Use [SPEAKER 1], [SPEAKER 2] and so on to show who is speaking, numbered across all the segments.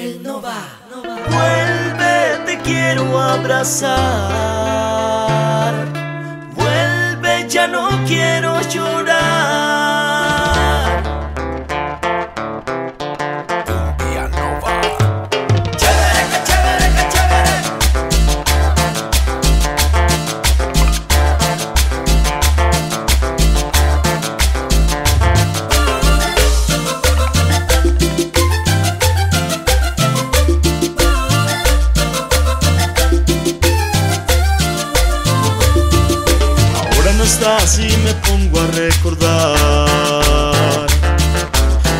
[SPEAKER 1] él no va, no va.
[SPEAKER 2] Vuelve, te quiero abrazar. Vuelve, ya no quiero llorar. Y me pongo a recordar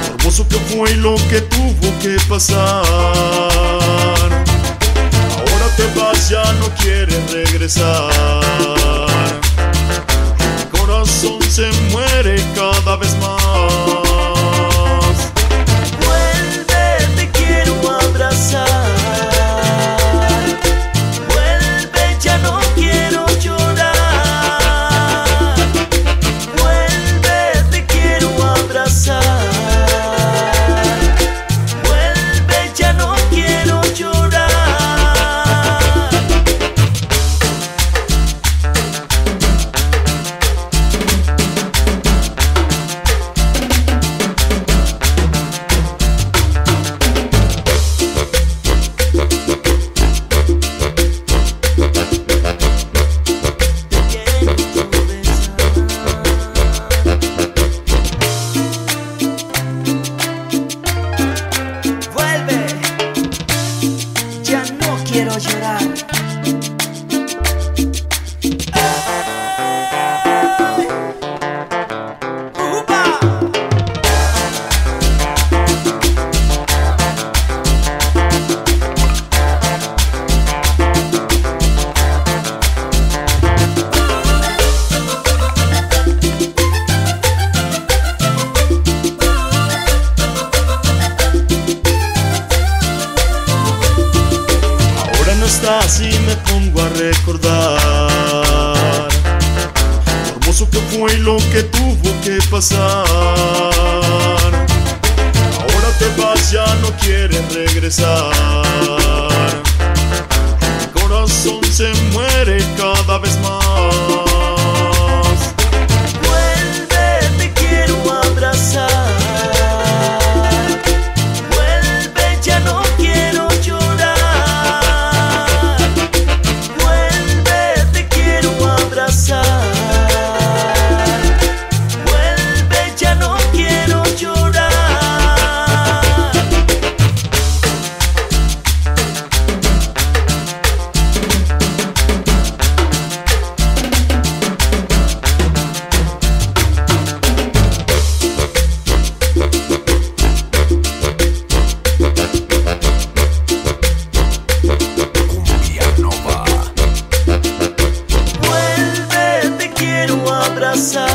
[SPEAKER 2] lo hermoso que fue y lo que tuvo que pasar. Ahora te vas, ya no quieres regresar. Mi corazón se muere cada vez más. atrás y me pongo a recordar lo hermoso que fue y lo que tuvo que pasar. Ahora te vas, ya no quieres regresar. Mi corazón se muere cada vez más. sun.